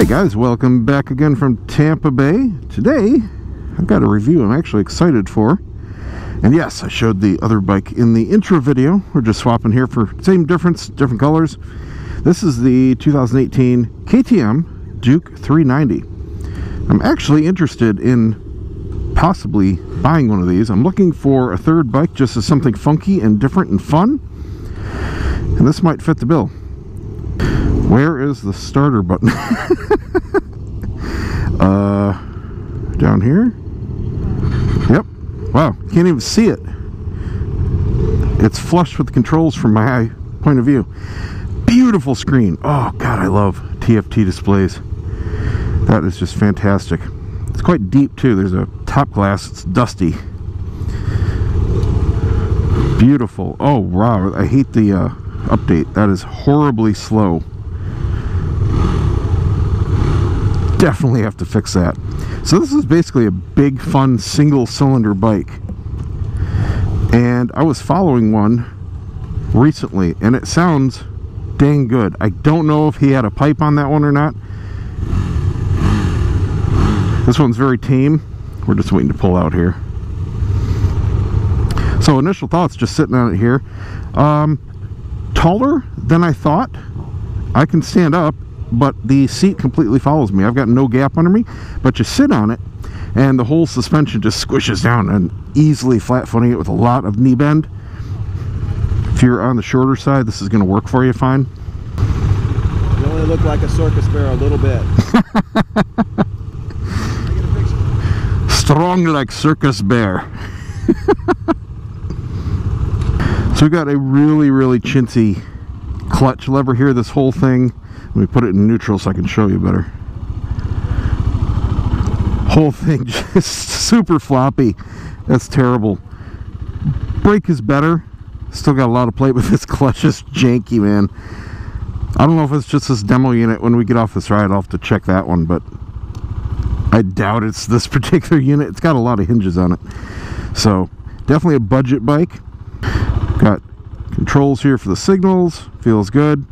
Hey guys, welcome back again from Tampa Bay. Today, I've got a review I'm actually excited for. And yes, I showed the other bike in the intro video. We're just swapping here for same difference, different colors. This is the 2018 KTM Duke 390. I'm actually interested in possibly buying one of these. I'm looking for a third bike just as something funky and different and fun. And this might fit the bill. Where is the starter button? uh, down here? Yep. Wow, can't even see it. It's flush with the controls from my point of view. Beautiful screen. Oh, God, I love TFT displays. That is just fantastic. It's quite deep too. There's a top glass. It's dusty. Beautiful. Oh wow! I hate the uh, update. That is horribly slow. Definitely have to fix that. So this is basically a big, fun, single-cylinder bike. And I was following one recently, and it sounds dang good. I don't know if he had a pipe on that one or not. This one's very tame. We're just waiting to pull out here. So initial thoughts, just sitting on it here. Um, taller than I thought. I can stand up, but the seat completely follows me. I've got no gap under me, but you sit on it, and the whole suspension just squishes down and easily flat footing it with a lot of knee bend. If you're on the shorter side, this is going to work for you fine. You only look like a circus bear a little bit. strong like circus bear. so we got a really, really chintzy clutch lever here. This whole thing, let me put it in neutral so I can show you better. Whole thing just super floppy. That's terrible. Brake is better. Still got a lot of play, but this clutch is janky, man. I don't know if it's just this demo unit. When we get off this ride, I'll have to check that one, but I doubt it's this particular unit. It's got a lot of hinges on it. So, definitely a budget bike. Got controls here for the signals. Feels good.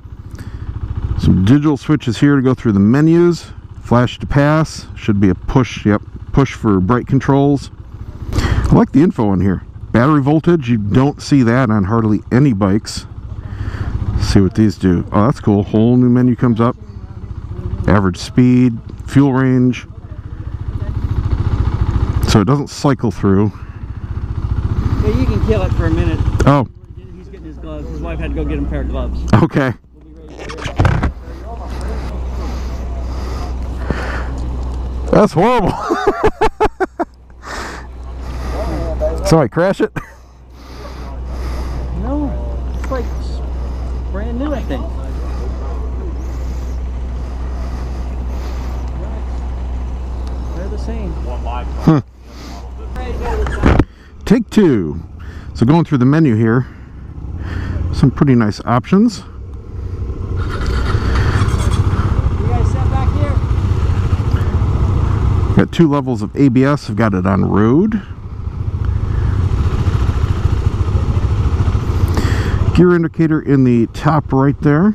Some digital switches here to go through the menus. Flash to pass. Should be a push. Yep, push for brake controls. I like the info in here. Battery voltage, you don't see that on hardly any bikes. Let's see what these do. Oh, that's cool. Whole new menu comes up. Average speed, fuel range, so it doesn't cycle through. Yeah, you can kill it for a minute. Oh. He's getting his gloves. His wife had to go get him a pair of gloves. Okay. That's horrible. so I crash it? No, it's like brand new, I think. They're the same. Huh. Take two. So going through the menu here, some pretty nice options. Got two levels of ABS. I've got it on road. Gear indicator in the top right there.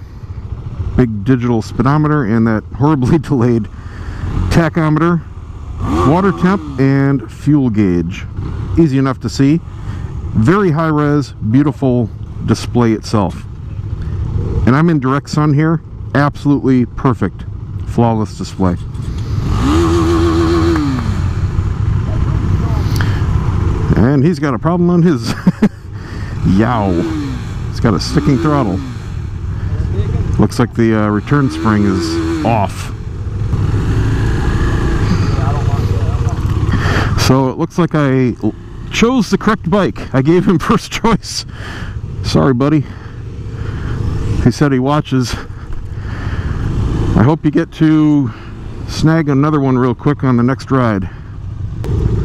Big digital speedometer and that horribly delayed tachometer. Water temp and fuel gauge. Easy enough to see. Very high res, beautiful display itself. And I'm in direct sun here. Absolutely perfect. Flawless display. And he's got a problem on his yow. He's got a sticking throttle. Looks like the uh, return spring is off. So it looks like I chose the correct bike. I gave him first choice. Sorry, buddy. He said he watches. I hope you get to snag another one real quick on the next ride.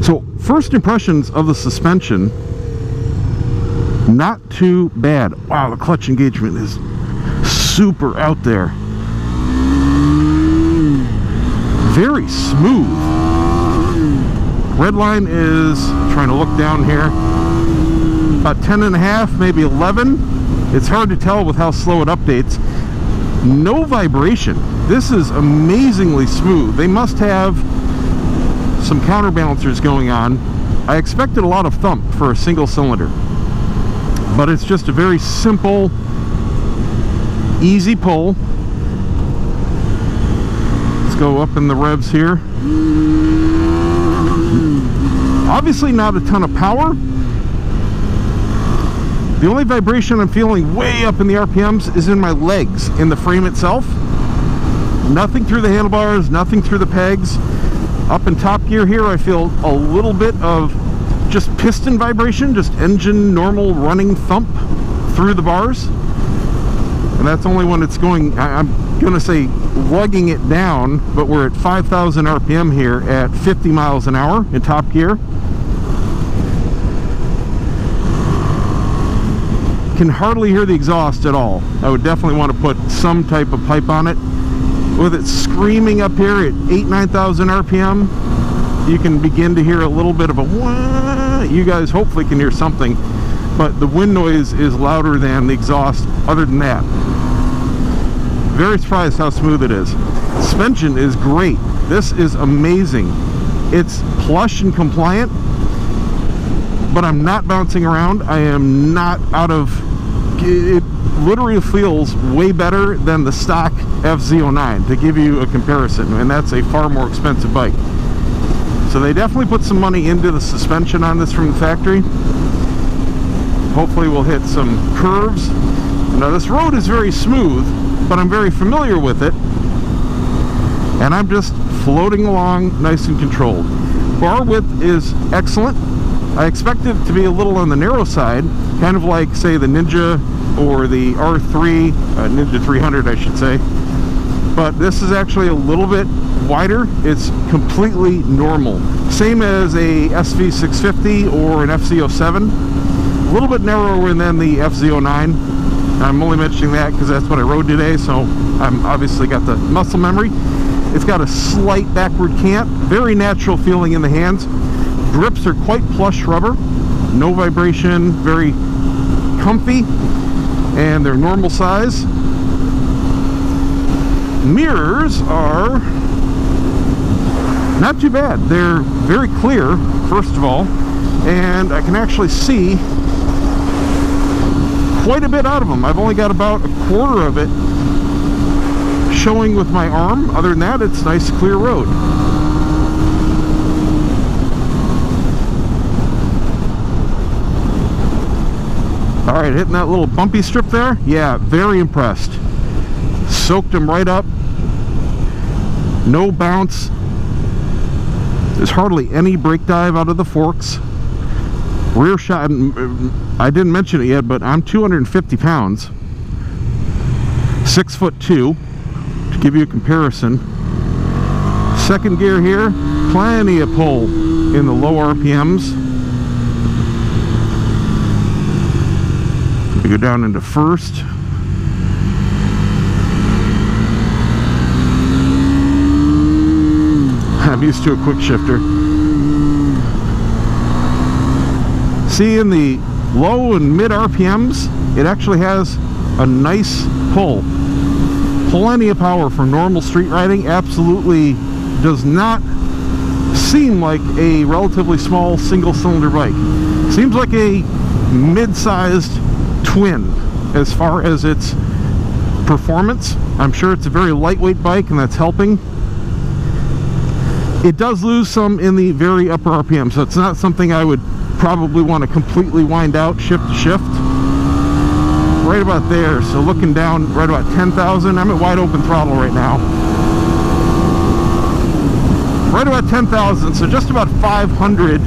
So, first impressions of the suspension, not too bad. Wow, the clutch engagement is super out there. Very smooth. Red line is trying to look down here. About 10 and a half, maybe 11. It's hard to tell with how slow it updates. no vibration. This is amazingly smooth. They must have some counterbalancers going on. I expected a lot of thump for a single cylinder, but it's just a very simple, easy pull. Let's go up in the revs here. Obviously not a ton of power. The only vibration I'm feeling way up in the RPMs is in my legs, in the frame itself. Nothing through the handlebars, nothing through the pegs. Up in top gear here, I feel a little bit of just piston vibration, just engine normal running thump through the bars. And that's only when it's going, I- I'm going to say lugging it down, but we're at 5,000 RPM here at 50 miles an hour in top gear. Can hardly hear the exhaust at all. I would definitely want to put some type of pipe on it. With it screaming up here at 8, 9,000 RPM, you can begin to hear a little bit of a wah. You guys hopefully can hear something, but the wind noise is louder than the exhaust other than that. Very surprised how smooth it is. Suspension is great. This is amazing. It's plush and compliant, but I'm not bouncing around. I am not out of... It literally feels way better than the stock FZ09 to give you a comparison, and that's a far more expensive bike. So they definitely put some money into the suspension on this from the factory. Hopefully we'll hit some curves. Now this road is very smooth, but I'm very familiar with it. And I'm just floating along nice and controlled. Bar width is excellent. I expect it to be a little on the narrow side, kind of like, say, the Ninja or the R3, uh, Ninja 300, I should say. But this is actually a little bit wider. It's completely normal. Same as a SV650 or an FZ07. A little bit narrower than the FZ09. I'm only mentioning that because that's what I rode today, so I'm obviously got the muscle memory. It's got a slight backward cant, very natural feeling in the hands. Grips are quite plush rubber, no vibration, very comfy, and they're normal size. Mirrors are not too bad. They're very clear, first of all, and I can actually see quite a bit out of them. I've only got about a quarter of it showing with my arm. Other than that, it's nice clear road. All right, hitting that little bumpy strip there. Yeah, very impressed. Soaked them right up. No bounce. There's hardly any brake dive out of the forks. Rear shot, uh, I didn't mention it yet, but I'm 250 pounds. Six foot two, to give you a comparison. Second gear here, plenty of pull in the low RPMs. We go down into first. I'm used to a quick shifter. See in the low and mid RPMs, it actually has a nice pull. Plenty of power for normal street riding. Absolutely does not seem like a relatively small single cylinder bike. Seems like a mid-sized twin as far as its performance. I'm sure it's a very lightweight bike and that's helping. It does lose some in the very upper RPM, so it's not something I would probably want to completely wind out shift to shift. Right about there, so looking down right about 10,000. I'm at wide open throttle right now. Right about 10,000, so just about 500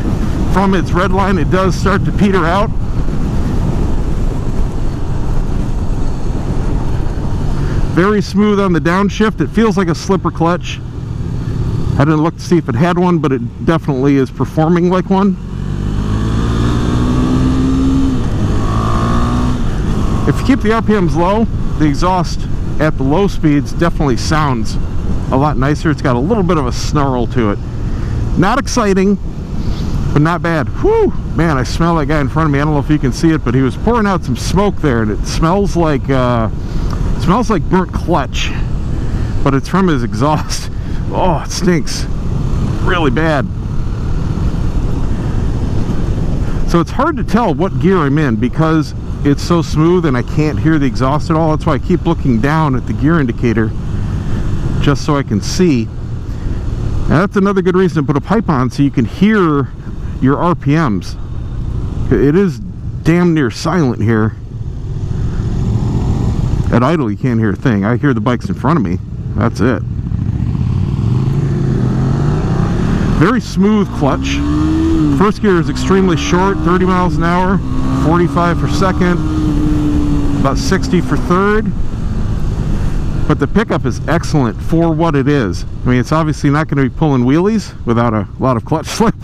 from its red line. It does start to peter out. Very smooth on the downshift. It feels like a slipper clutch. I didn't look to see if it had one, but it definitely is performing like one. If you keep the RPMs low, the exhaust at the low speeds definitely sounds a lot nicer. It's got a little bit of a snarl to it. Not exciting, but not bad. Whew! Man, I smell that guy in front of me. I don't know if you can see it, but he was pouring out some smoke there, and it smells like uh, smells like burnt clutch, but it's from his exhaust. Oh, it stinks really bad. So it's hard to tell what gear I'm in because it's so smooth and I can't hear the exhaust at all. That's why I keep looking down at the gear indicator just so I can see. That's another good reason to put a pipe on so you can hear your RPMs. It is damn near silent here. At idle, you can't hear a thing. I hear the bikes in front of me. That's it. Very smooth clutch. First gear is extremely short, 30 miles an hour, 45 for second, about 60 for third. But the pickup is excellent for what it is. I mean, it's obviously not going to be pulling wheelies without a lot of clutch slip.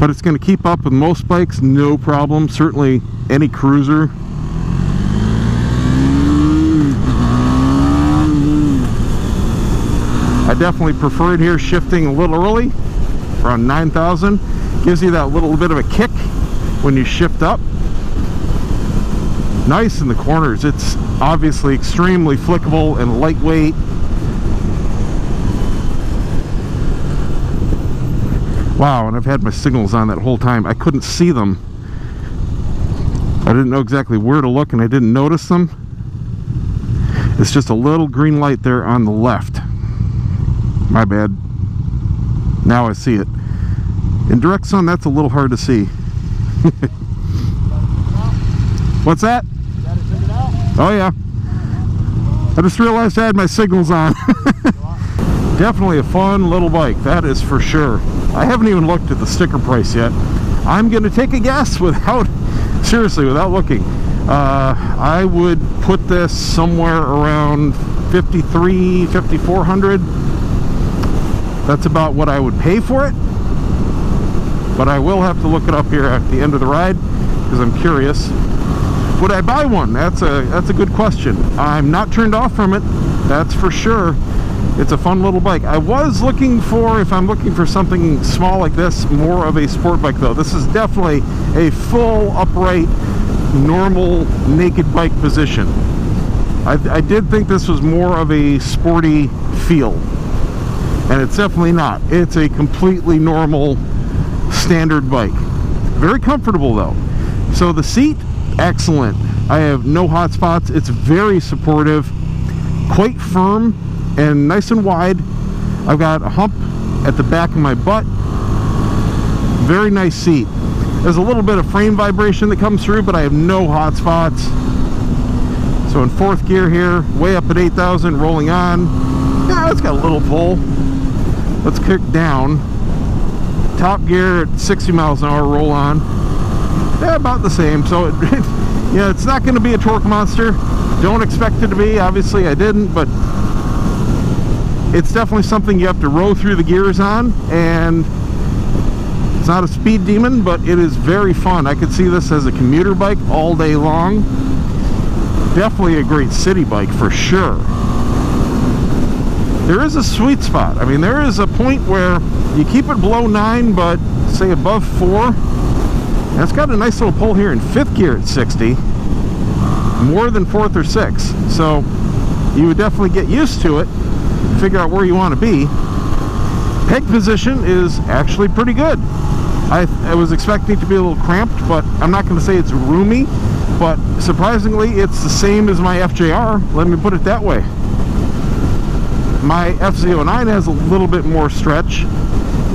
But it's going to keep up with most bikes, no problem. Certainly any cruiser I definitely prefer it here shifting a little early, around 9,000. Gives you that little bit of a kick when you shift up. Nice in the corners. It's obviously extremely flickable and lightweight. Wow, and I've had my signals on that whole time. I couldn't see them. I didn't know exactly where to look and I didn't notice them. It's just a little green light there on the left. My bad. Now I see it. In direct sun, that's a little hard to see. What's that? Oh yeah. I just realized I had my signals on. Definitely a fun little bike, that is for sure. I haven't even looked at the sticker price yet. I'm gonna take a guess without, seriously, without looking. Uh, I would put this somewhere around 53, 5400. That's about what I would pay for it. But I will have to look it up here at the end of the ride because I'm curious. Would I buy one? That's a that's a good question. I'm not turned off from it. That's for sure. It's a fun little bike. I was looking for, if I'm looking for something small like this, more of a sport bike though. This is definitely a full upright, normal, naked bike position. I, I did think this was more of a sporty feel. And it's definitely not. It's a completely normal, standard bike. Very comfortable though. So the seat, excellent. I have no hot spots. It's very supportive, quite firm, and nice and wide. I've got a hump at the back of my butt. Very nice seat. There's a little bit of frame vibration that comes through, but I have no hot spots. So in fourth gear here, way up at 8,000, rolling on. Yeah, it's got a little pull. Let's kick down. Top gear at 60 miles an hour, roll on. Yeah, about the same. So, it, yeah, it's not going to be a torque monster. Don't expect it to be. Obviously, I didn't, but it's definitely something you have to row through the gears on, and it's not a speed demon, but it is very fun. I could see this as a commuter bike all day long. Definitely a great city bike for sure. There is a sweet spot. I mean, there is a point where you keep it below 9, but say above 4. And it's got a nice little pull here in 5th gear at 60. More than 4th or 6th. So you would definitely get used to it figure out where you want to be. Peg position is actually pretty good. I, I was expecting it to be a little cramped, but I'm not going to say it's roomy, but surprisingly, it's the same as my FJR. Let me put it that way. My FZ09 has a little bit more stretch.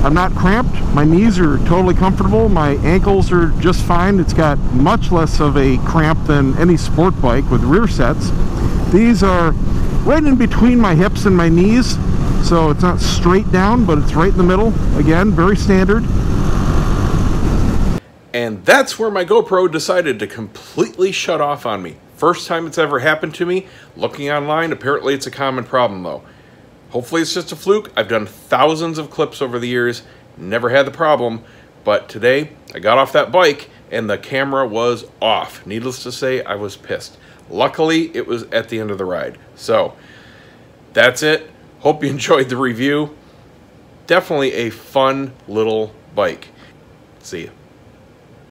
I'm not cramped. My knees are totally comfortable. My ankles are just fine. It's got much less of a cramp than any sport bike with rear sets. These are right in between my hips and my knees. So it's not straight down, but it's right in the middle. Again, very standard. And that's where my GoPro decided to completely shut off on me. First time it's ever happened to me. Looking online, apparently it's a common problem though. Hopefully it's just a fluke. I've done thousands of clips over the years, never had the problem. But today, I got off that bike and the camera was off. Needless to say, I was pissed. Luckily, it was at the end of the ride. So, that's it. Hope you enjoyed the review. Definitely a fun little bike. See you.